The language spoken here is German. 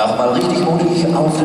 Nochmal richtig mutig auf